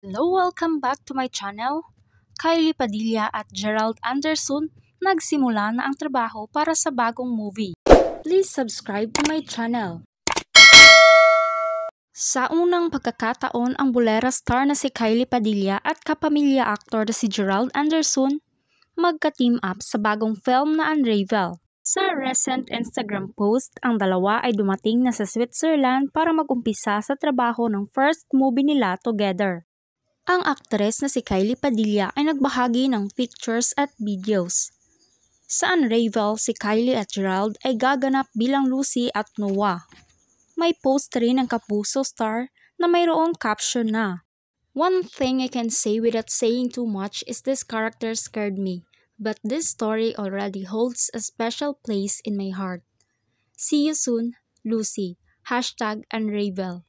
Hello, welcome back to my channel. Kylie Padilla at Gerald Anderson nagsimula na ang trabaho para sa bagong movie. Please subscribe to my channel. Sa unang pagkakataon, ang Bulera star na si Kylie Padilla at kapamilya actor na si Gerald Anderson magka-team up sa bagong film na Unravel. Sa recent Instagram post, ang dalawa ay dumating na sa Switzerland para mag-umpisa sa trabaho ng first movie nila together. Ang aktres na si Kylie Padilla ay nagbahagi ng pictures at videos. Sa Unravel, si Kylie at Gerald ay gaganap bilang Lucy at Noah. May post rin ang Kapuso star na mayroong caption na, One thing I can say without saying too much is this character scared me, but this story already holds a special place in my heart. See you soon, Lucy. Hashtag Unravel.